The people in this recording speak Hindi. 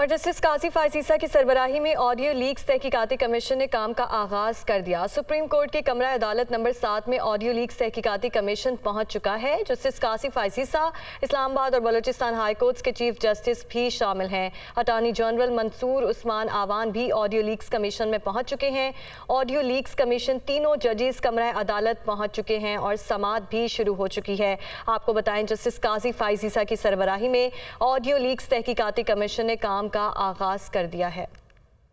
और जस्टिस काजी फायसीसा की सरबराही में ऑडियो लीक्स तहकीकती कमीशन ने काम का आगाज़ कर दिया। सुप्रीम कोर्ट के कमरा अदालत नंबर सात में ऑडियो लीक्स तहकीकती कमीशन पहुँच चुका है। जस्टिस काजी फायसीसा, इस्लामाबाद और बलोचिस्तान हाई कोर्ट के चीफ जस्टिस भी शामिल हैं। अटॉर्नी जनरल मंसूर उस्मान आवान भी ऑडियो लीक्स कमीशन में पहुँच चुके हैं। ऑडियो लीक्स कमीशन तीनों जजेस कमरा अदालत पहुँच चुके हैं और समात भी शुरू हो चुकी है। आपको बताएँ जस्टिस काजी फायसीसा की सरबराही में ऑडियो लीक्स तहकीकती कमीशन ने काम का आगाज़ कर दिया है।